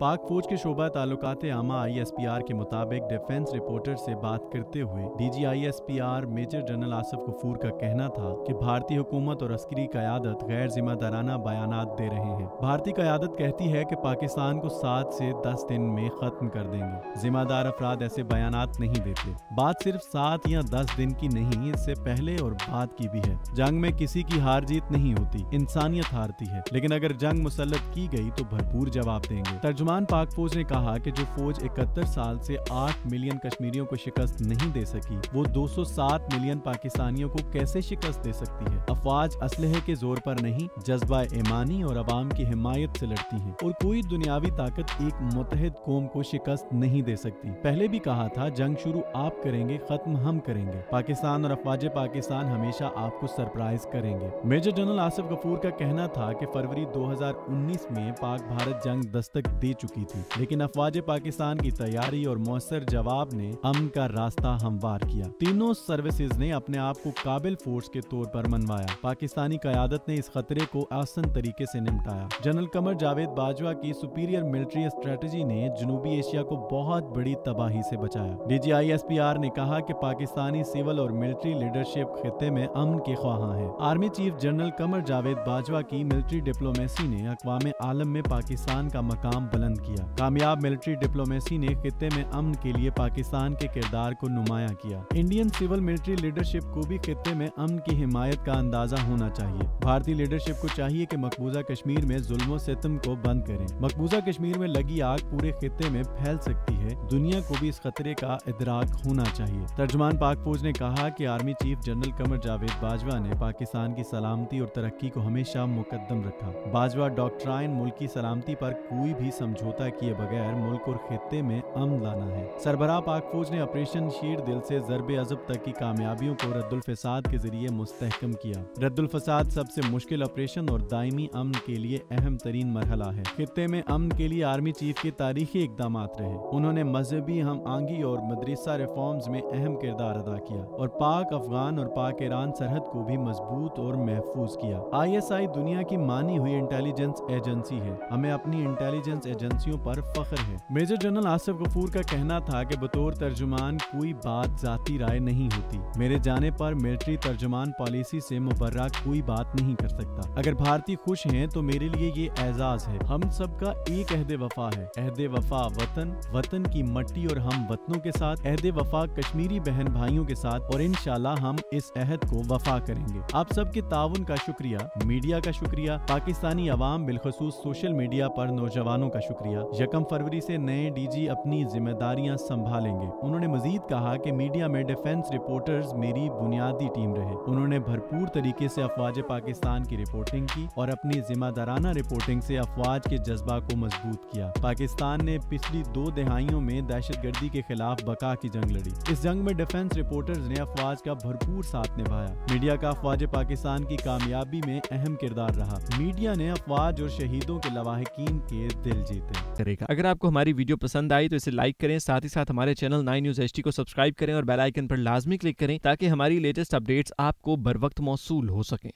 पाक फौज के शोबा ताल्लुकात आमा आई एस पी आर के मुताबिक डिफेंस रिपोर्टर से बात करते हुए D G I S P R major general Asif Ghafoor का कहना था कि भारतीय हुकूमत और अस्करी क्यादत गैर जिम्मेदाराना बयान दे रहे हैं। भारतीय क्यादत कहती है कि पाकिस्तान को सात से दस दिन में खत्म कर देंगे। जिम्मेदार अफराद ऐसे बयान नहीं देते। बात सिर्फ़ सात या दस दिन की नहीं, इससे पहले और बाद की भी है। जंग में किसी की हार जीत नहीं होती, इंसानियत हारती है। लेकिन अगर जंग मुसलत की गई तो भरपूर जवाब देंगे। तर्जुमान पाक फौज ने कहा कि जो फौज इकहत्तर साल से 8 मिलियन कश्मीरियों को शिकस्त नहीं दे सकी, वो 207 मिलियन पाकिस्तानियों को कैसे शिकस्त दे सकती है? अफवाज असलहे के ज़ोर पर नहीं, जज्बा ईमानी और अवाम की हिमायत से लड़ती है और कोई दुनियावी ताकत एक मुतहद कौम को शिकस्त नहीं दे सकती। पहले भी कहा था, जंग शुरू आप करेंगे, खत्म हम करेंगे। पाकिस्तान और अफवाज पाकिस्तान हमेशा आपको सरप्राइज़ करेंगे। मेजर जनरल आसिफ गफूर का कहना था कि फरवरी 2019 में पाक भारत जंग दस्तक दे चुकी थी, लेकिन अफवाज पाकिस्तान की तैयारी और मौसर जवाब ने अमन का रास्ता हमवार किया। तीनों सर्विसेज़ ने अपने आप को काबिल फोर्स के तौर पर मनवाया। पाकिस्तानी क्यादत ने इस खतरे को आसन तरीके से निपटाया। जनरल कमर जावेद बाजवा की सुपीरियर मिलिट्री स्ट्रेटजी ने जनूबी एशिया को बहुत बड़ी तबाही से बचाया। डी जी ने कहा कि पाकिस्तानी सिविल और मिलिट्री लीडरशिप खत्े में अमन के ख्वाहा है। Army chief general Qamar Javed Bajwa की मिलिट्री डिप्लोमेसी ने अकवाम आलम में पाकिस्तान का मकाम बुलंद किया। कामयाब मिलिट्री डिप्लोमेसी ने खत्े में अमन के लिए पाकिस्तान के किरदार को नुमाया किया। इंडियन सिविल मिलिट्री लीडरशिप को भी खत्े में अमन की हिमायत का अंदाज़ा होना चाहिए। भारतीय लीडरशिप को चाहिए कि मकबूजा कश्मीर में जुल्म सितम को बंद करें। मकबूजा कश्मीर में लगी आग पूरे खत्े में फैल सकती है। दुनिया को भी इस खतरे का इदराक होना चाहिए। तर्जमान पाक फौज ने कहा कि army chief general Qamar Javed Bajwa ने पाकिस्तान की सलामती और तरक्की को हमेशा मुकदम रखा। बाजवा डॉक्ट्राइन मुल्क सलामती पर कोई भी समझौता किए बगैर मुल्क और खत्े में अमन लाना है। सरबरा पाक फौज ने ऑपरेशन शीर दिल से जरब अजब तक की कामयाबियों को रद्दुल फसाद के ज़रिए मुस्तहकम किया। रद्दुल फसाद सबसे मुश्किल ऑपरेशन और दायमी अमन के लिए अहम तरीन मरहला है। खत्े में अमन के लिए आर्मी चीफ के तारीखी इकदाम रहे। उन्होंने मजहबी हम आंगी और मदरसा रिफॉर्म्स में अहम किरदार अदा किया और पाक अफगान और पाक ईरान सरहद को भी मज़बूत और महफूज किया। आई एस आई दुनिया की मानी हुई इंटेलिजेंस एजेंसी है। हमें अपनी इंटेलिजेंस एजेंसियों पर फख्र है। मेजर जनरल आसिफ गफूर का कहना था कि बतौर तर्जुमान कोई बात जाती राय नहीं होती। मेरे जाने पर मिलिट्री तर्जुमान पॉलिसी से मुबर्रा कोई बात नहीं कर सकता। अगर भारतीय खुश हैं तो मेरे लिए ये एजाज है। हम सब का एक अहद वफा है। अहद वफा वतन वतन की मट्टी और हम वतनों के साथ, अहद वफा कश्मीरी बहन भाइयों के साथ और इनशाला हम इस अहद को वफा करेंगे। आप सबके ताउन का शुक्रिया, मीडिया का शुक्रिया, पाकिस्तानी अवाम बिलखसूस सोशल मीडिया पर नौजवानों का शुक्रिया। यकम फरवरी से नए डीजी अपनी जिम्मेदारियाँ संभालेंगे। उन्होंने मजीद कहा कि मीडिया में डिफेंस रिपोर्टर्स मेरी बुनियादी टीम रहे। उन्होंने भरपूर तरीके से अफवाज पाकिस्तान की रिपोर्टिंग की और अपनी जिम्मेदाराना रिपोर्टिंग से अफवाज के जज्बा को मज़बूत किया। पाकिस्तान ने पिछली दो दहाइयों में दहशत गर्दी के खिलाफ बका की जंग लड़ी। इस जंग में डिफेंस रिपोर्टर्स ने अफवाज का भरपूर साथ निभाया। मीडिया का अफवाज पाकिस्तान की कामयाबी में अहम किरदार रहा। मीडिया ने अफवाज और शहीदों के लवाहकीन के दिल जीते। करेगा अगर आपको हमारी वीडियो पसंद आई तो इसे लाइक करें, साथ ही साथ हमारे चैनल नाइन न्यूज़ एच को सब्सक्राइब करें और बेलाइकन पर लाजमी क्लिक करें ताकि हमारी लेटेस्ट अपडेट्स आपको बर वक्त मौसू हो सकें।